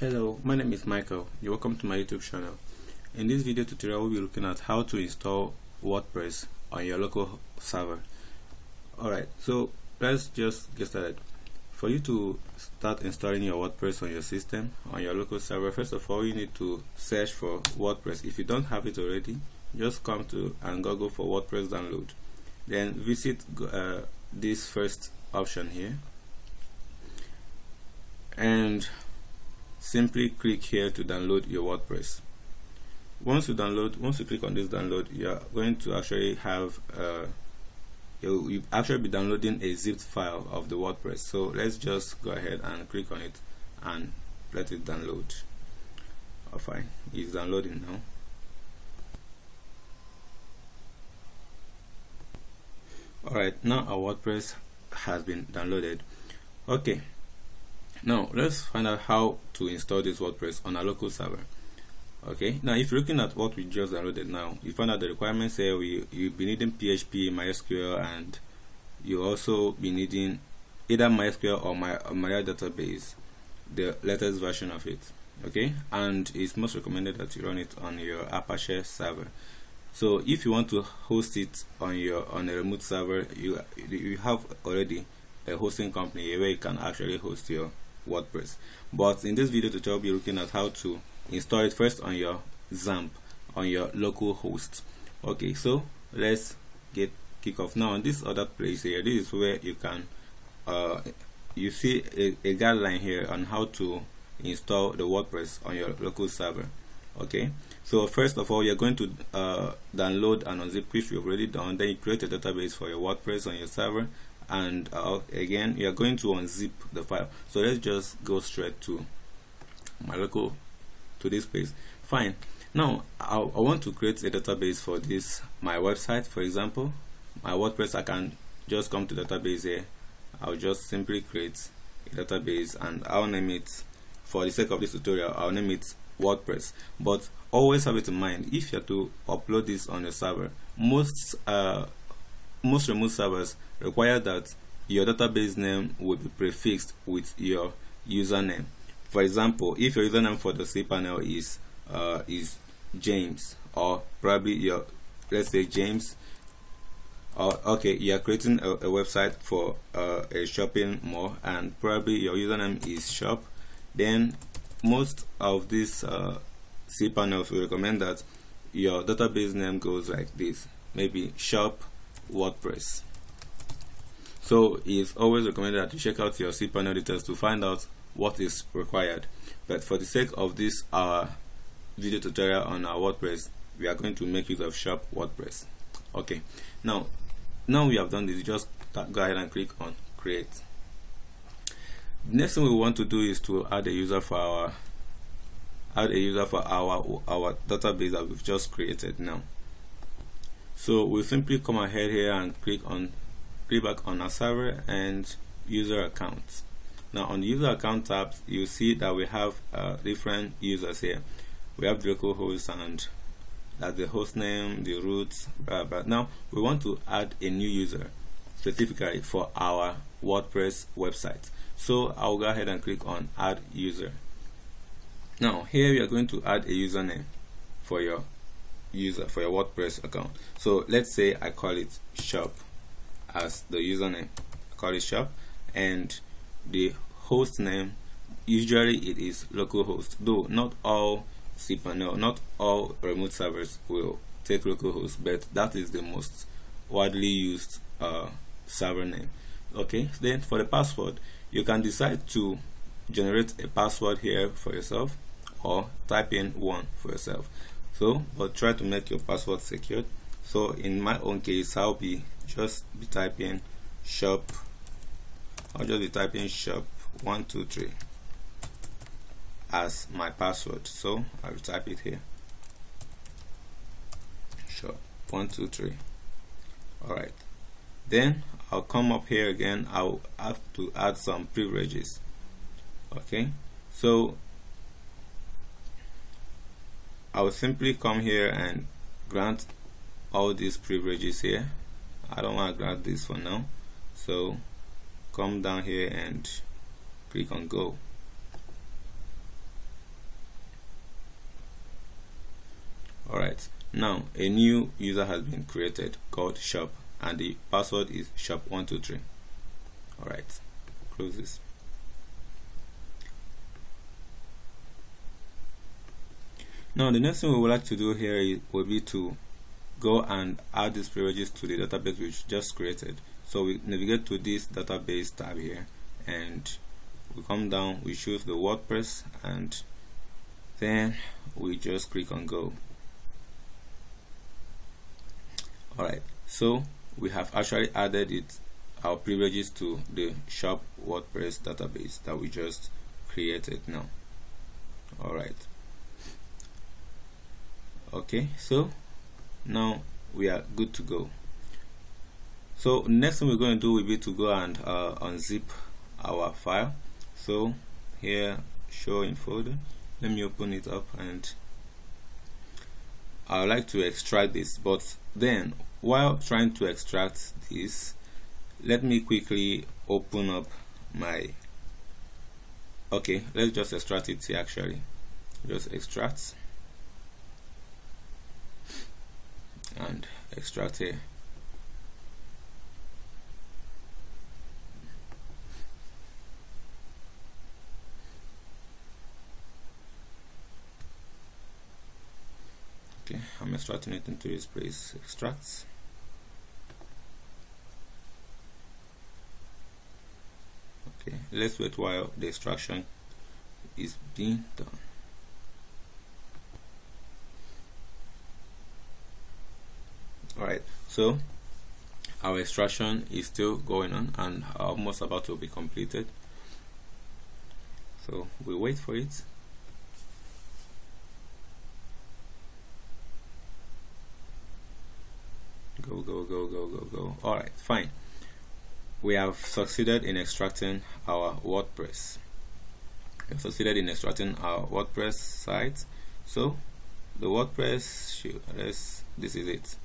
Hello, my name is Michael. You're welcome to my YouTube channel. In this video tutorial, we'll be looking at how to install WordPress on your local server. Alright, so let's just get started. For you to start installing your WordPress on your system, on your local server, first of all, you need to search for WordPress. If you don't have it already, just come to and Google for WordPress download. Then visit uh, this first option here and simply click here to download your WordPress. Once you download once you click on this download you are going to actually have uh, you you actually be downloading a zipped file of the WordPress. So let's just go ahead and click on it and let it download. Oh fine. It's downloading now. Alright now our WordPress has been downloaded. Okay now let's find out how to install this WordPress on a local server. Okay, now if you're looking at what we just downloaded now, you find out the requirements here. We you'll be needing PHP, MySQL, and you also be needing either MySQL or My Maria database, the latest version of it. Okay, and it's most recommended that you run it on your Apache server. So if you want to host it on your on a remote server, you you have already a hosting company where you can actually host your WordPress. But in this video tutorial, we'll be looking at how to install it first on your XAMPP, on your local host. Okay, so let's get kick off. Now, on this other place here, this is where you can, uh, you see a, a guideline here on how to install the WordPress on your local server. Okay, so first of all, you're going to uh, download and unzip, which we've already done. Then you create a database for your WordPress on your server and uh, again you are going to unzip the file. So let's just go straight to my local to this place. Fine. Now I, I want to create a database for this my website for example. My WordPress I can just come to database here. I'll just simply create a database and I'll name it for the sake of this tutorial I'll name it WordPress. But always have it in mind if you have to upload this on your server most uh, most remote servers require that your database name will be prefixed with your username. For example, if your username for the cPanel is uh, is James or probably your let's say James or okay you are creating a, a website for uh, a shopping mall and probably your username is shop then most of these uh, cPanels will recommend that your database name goes like this maybe shop WordPress. So it's always recommended that you check out your cPanel details to find out what is required. But for the sake of this our video tutorial on our WordPress, we are going to make use of shop WordPress. Okay, now now we have done this, just go ahead and click on create. Next thing we want to do is to add a user for our add a user for our our database that we've just created now so we simply come ahead here and click on click back on our server and user accounts. Now on the user account tabs you see that we have uh, different users here. We have local host and that's the host name the root blah. now we want to add a new user specifically for our WordPress website. So I'll go ahead and click on add user. Now here we are going to add a username for your user for your WordPress account. So let's say I call it shop as the username. I call it shop and the host name usually it is localhost though not all cPanel not all remote servers will take localhost but that is the most widely used uh, server name okay then for the password you can decide to generate a password here for yourself or type in one for yourself so but try to make your password secured. So in my own case I'll be just be typing shop I'll just be typing shop 123 as my password. So I will type it here. Shop 123 alright then I'll come up here again. I'll have to add some privileges. Okay? So I will simply come here and grant all these privileges here. I don't want to grant this for now. So come down here and click on go. Alright now a new user has been created called shop and the password is shop123 alright close this. Now the next thing we would like to do here will be to go and add these privileges to the database which we just created. So we navigate to this database tab here and we come down we choose the WordPress and then we just click on go. Alright so we have actually added it our privileges to the shop WordPress database that we just created now. Alright okay so now we are good to go. So next thing we're going to do will be to go and uh, unzip our file. So here show in folder. Let me open it up and I would like to extract this but then while trying to extract this let me quickly open up my okay let's just extract it here actually. Just extract and extract here okay I'm extracting it into this place. Extracts. Okay let's wait while the extraction is being done alright so our extraction is still going on and almost about to be completed. So we wait for it. Go go go go go go. All right fine. We have succeeded in extracting our WordPress. We have succeeded in extracting our WordPress site. So the WordPress let's this is it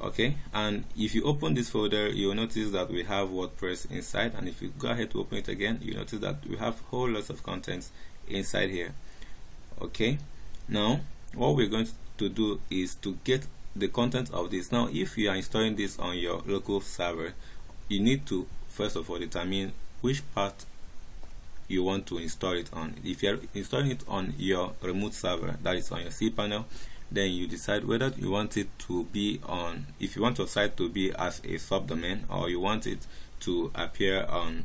okay? And if you open this folder you'll notice that we have WordPress inside. And if you go ahead to open it again you notice that we have whole lots of contents inside here. Okay? Now what we're going to do is to get the content of this. Now if you are installing this on your local server you need to first of all determine which part you want to install it on. If you're installing it on your remote server that is on your cPanel then you decide whether you want it to be on if you want your site to be as a subdomain or you want it to appear on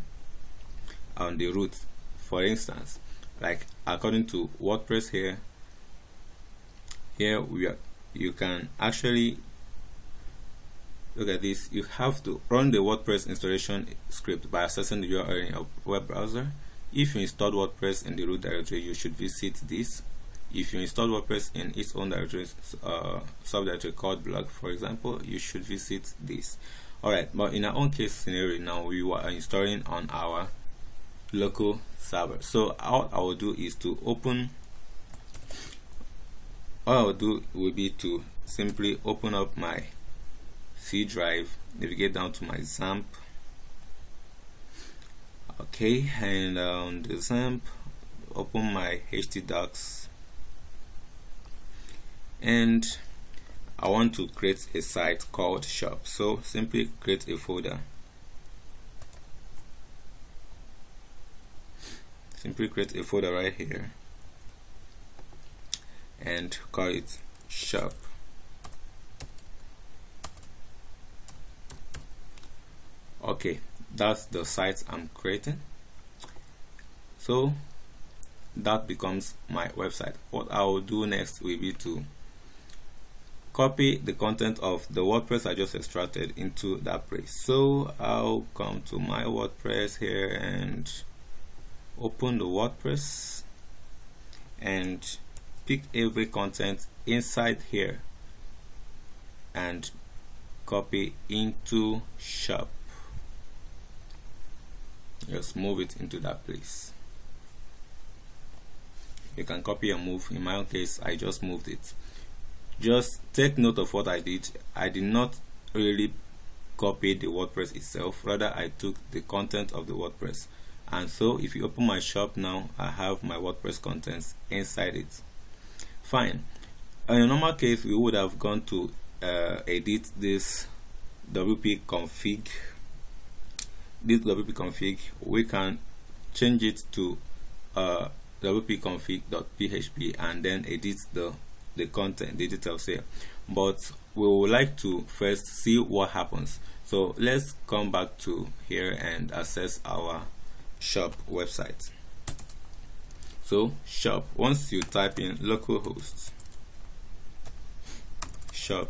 on the root for instance like according to WordPress here here we are you can actually look at this. You have to run the WordPress installation script by accessing the URL in your web browser. If you installed WordPress in the root directory you should visit this if you install WordPress in its own directory uh, subdirectory called blog for example you should visit this. Alright but in our own case scenario now we are installing on our local server. So all I will do is to open all I will do will be to simply open up my C drive navigate down to my XAMPP. Okay and on the XAMPP open my htdocs and I want to create a site called shop. So simply create a folder. Simply create a folder right here. And call it shop. Okay that's the site I'm creating. So that becomes my website. What I will do next will be to copy the content of the WordPress I just extracted into that place. So I'll come to my WordPress here and open the WordPress and pick every content inside here and copy into shop just move it into that place. You can copy and move. In my own case I just moved it just take note of what I did. I did not really copy the WordPress itself. Rather I took the content of the WordPress. And so if you open my shop now I have my WordPress contents inside it. Fine. In a normal case we would have gone to uh, edit this wp config. This wp config we can change it to uh, wp-config.php and then edit the the content details here but we would like to first see what happens. So let's come back to here and access our shop website. So shop once you type in localhost shop.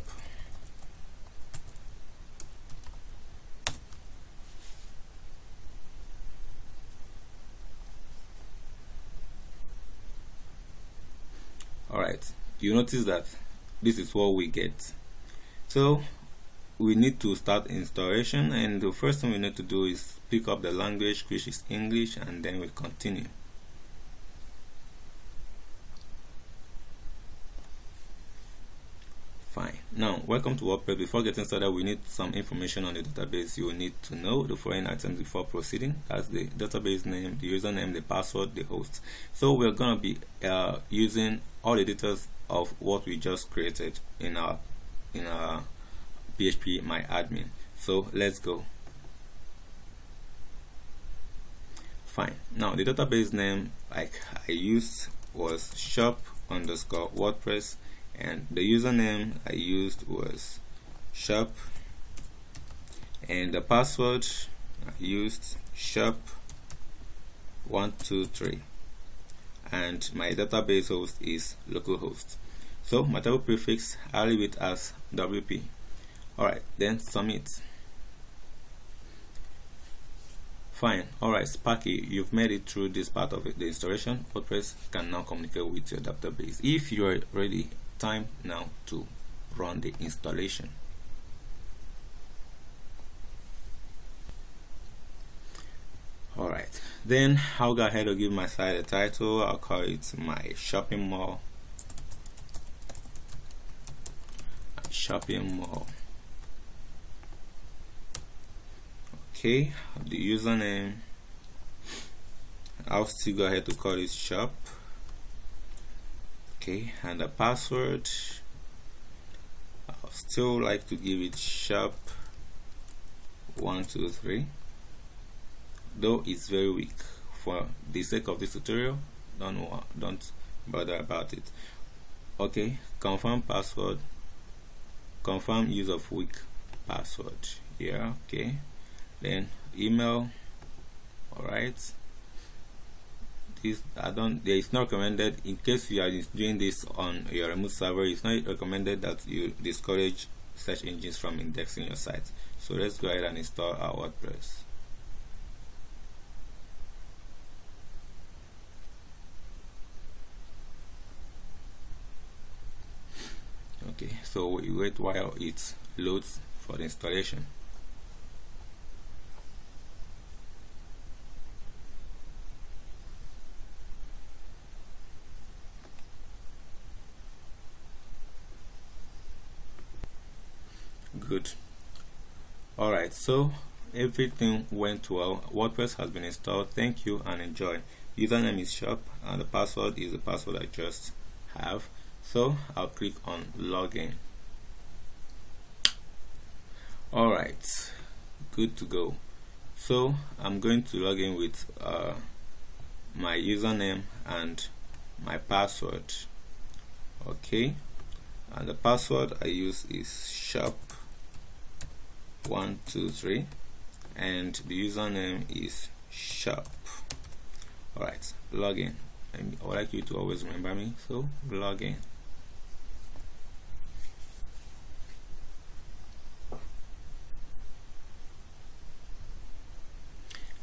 Alright you notice that this is what we get. So we need to start installation and the first thing we need to do is pick up the language which is English and then we continue. Fine. Now welcome to WordPress. Before getting started we need some information on the database. You will need to know the following items before proceeding. That's the database name the username the password the host. So we're to be uh, using all the details of what we just created in our in our phpMyAdmin. So let's go. Fine. Now the database name like I used was shop underscore WordPress and the username I used was shop and the password I used shop 123 and my database host is localhost so my table prefix I'll leave it as WP alright then submit fine. Alright Sparky you've made it through this part of the installation. WordPress can now communicate with your database. If you're ready time now to run the installation. Alright then I'll go ahead and give my site a title. I'll call it my shopping mall shopping mall. Okay the username. I'll still go ahead to call it shop. Okay and the password. I'll still like to give it shop 123 though it's very weak. For the sake of this tutorial don't don't bother about it. Okay confirm password confirm use of weak password. Yeah okay. Then email. All right this I don't there is not recommended in case you are doing this on your remote server it's not recommended that you discourage search engines from indexing your site. So let's go ahead and install our WordPress okay so we wait while it loads for the installation. Good. Alright so everything went well. WordPress has been installed. Thank you and enjoy. Username is shop and the password is the password I just have so I'll click on login. Alright good to go. So I'm going to log in with uh, my username and my password. Okay and the password I use is two three and the username is shop alright login. I would like you to always remember me so login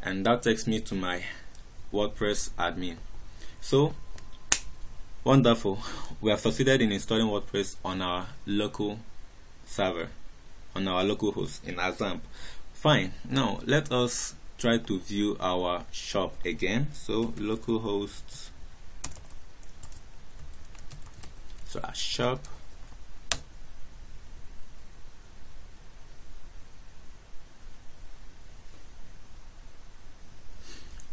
and that takes me to my WordPress admin. So wonderful. We have succeeded in installing WordPress on our local server on our local host in XAMPP. Fine. Now let us try to view our shop again. So localhost slash shop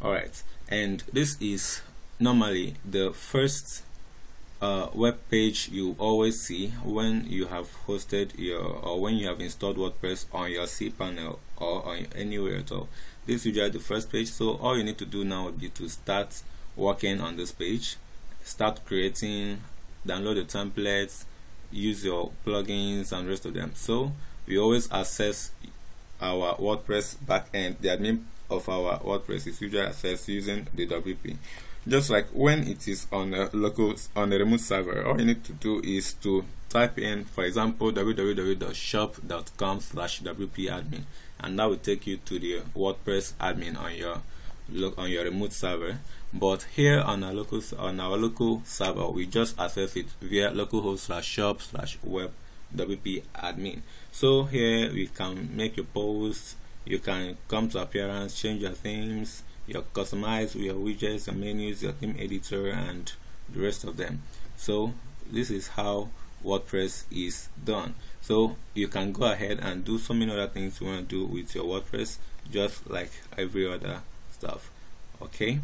alright and this is normally the first uh, web page you always see when you have hosted your or when you have installed WordPress on your cPanel or on anywhere at all. This is usually the first page. So all you need to do now would be to start working on this page, start creating, download the templates, use your plugins and rest of them. So we always access our WordPress backend. The admin of our WordPress is usually accessed using the WP just like when it is on a local on a remote server all you need to do is to type in for example www.shop.com slash wp-admin and that will take you to the wordpress admin on your look on your remote server. But here on our local on our local server we just access it via localhost slash shop slash web wp admin. So here we can make your posts you can come to appearance change your themes your customize your widgets your menus your theme editor and the rest of them. So this is how WordPress is done. So you can go ahead and do so many other things you want to do with your WordPress just like every other stuff. Okay?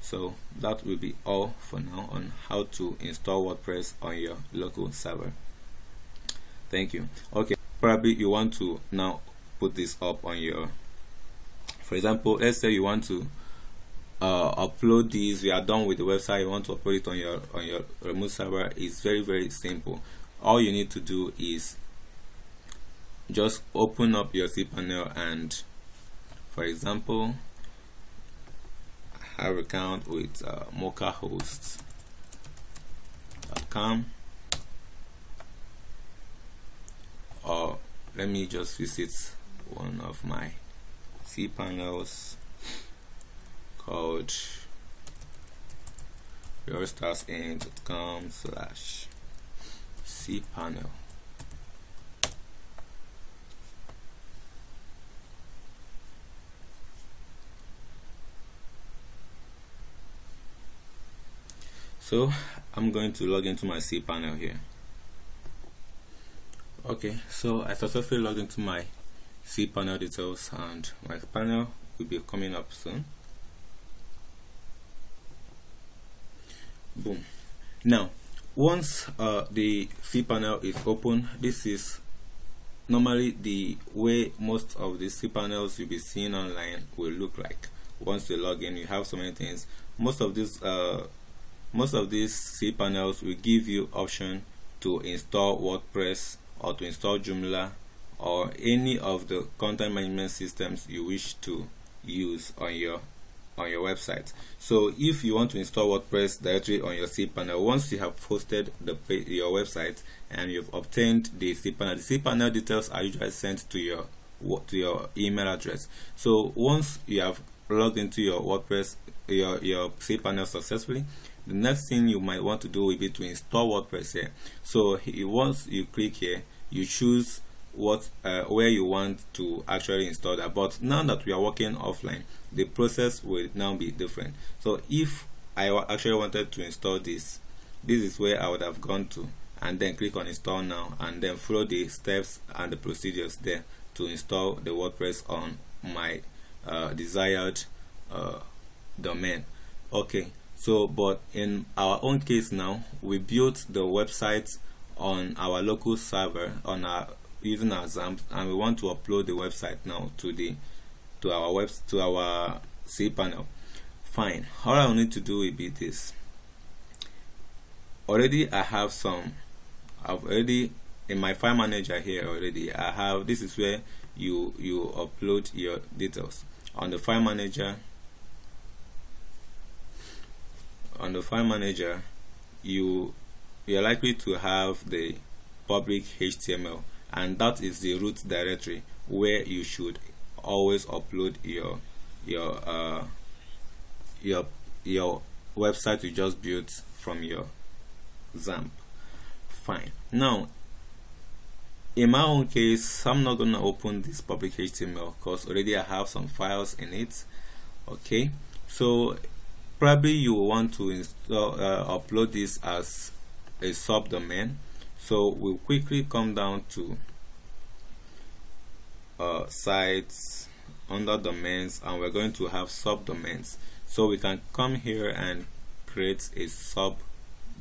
So that will be all for now on how to install WordPress on your local server. Thank you. Okay probably you want to now put this up on your for example let's say you want to uh, upload these we are done with the website you want to upload it on your on your remote server it's very very simple. All you need to do is just open up your cPanel and for example have account with uh, mochahost.com or let me just visit one of my cPanels called royalstarsinn.com slash cPanel. So I'm going to log into my cPanel here. Okay, so I successfully logged into my cPanel details and my panel will be coming up soon. Boom. Now once uh, the cPanel is open this is normally the way most of the cPanels you'll be seeing online will look like once you log in. You have so many things. Most of these uh, most of these cPanels will give you option to install WordPress or to install Joomla or any of the content management systems you wish to use on your on your website. So if you want to install WordPress directly on your cPanel once you have hosted the your website and you've obtained the cPanel the cPanel details are usually sent to your to your email address. So once you have logged into your WordPress your your cPanel successfully the next thing you might want to do will be to install WordPress here. So once you click here you choose what uh, where you want to actually install that. But now that we are working offline the process will now be different. So if I actually wanted to install this this is where I would have gone to and then click on install now and then follow the steps and the procedures there to install the WordPress on my uh, desired uh, domain. Okay so but in our own case now we built the website on our local server on our using our XAMPP and we want to upload the website now to the to our web to our cPanel fine. All I need to do will be this. Already I have some I've already in my file manager here already I have this is where you you upload your details. On the file manager on the file manager you you're likely to have the public HTML and that is the root directory where you should always upload your your uh, your your website you just built from your XAMPP. Fine. Now in my own case I'm not gonna open this public HTML because already I have some files in it okay? So probably you want to install uh, upload this as a subdomain so we'll quickly come down to uh, sites under domains and we're going to have subdomains. So we can come here and create a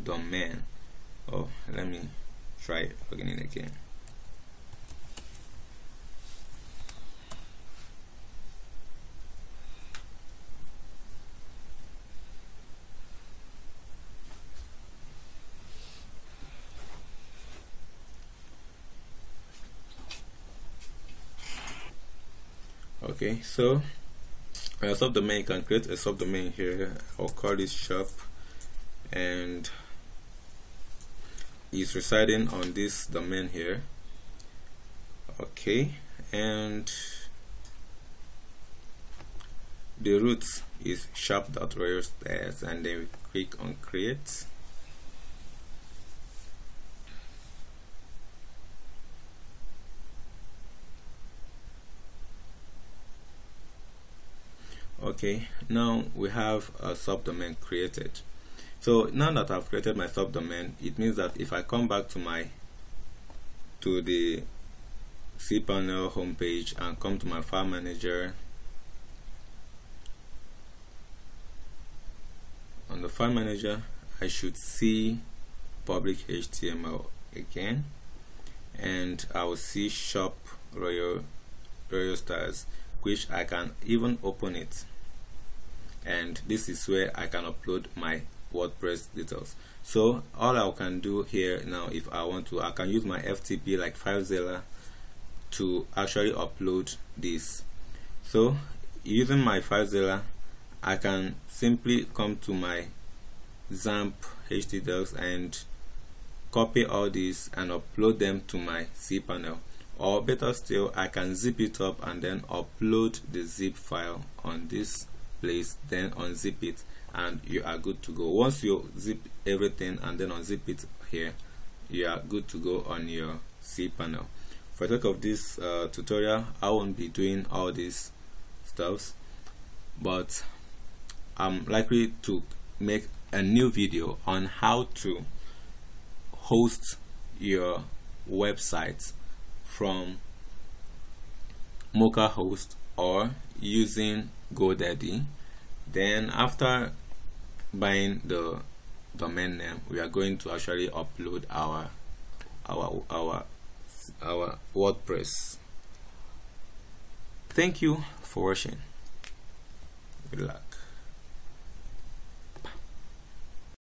domain oh let me try in again okay so a subdomain can create a subdomain here. I'll call this shop and is residing on this domain here. Okay and the root is shop.royalstars and then we click on create okay now we have a subdomain created. So now that I've created my subdomain it means that if I come back to my to the cPanel homepage and come to my file manager on the file manager I should see public HTML again and I will see shop royal royal stars which I can even open it and this is where I can upload my WordPress details. So all I can do here now if I want to I can use my FTP like FileZilla to actually upload this. So using my FileZilla I can simply come to my XAMPP htdocs and copy all these and upload them to my cPanel or better still I can zip it up and then upload the zip file on this place then unzip it and you are good to go once you zip everything and then unzip it here you are good to go on your cPanel. for the sake of this uh, tutorial I won't be doing all these stuffs but I'm likely to make a new video on how to host your website from Mocha host or using GoDaddy then after buying the domain name we are going to actually upload our our our our WordPress. Thank you for watching. Good luck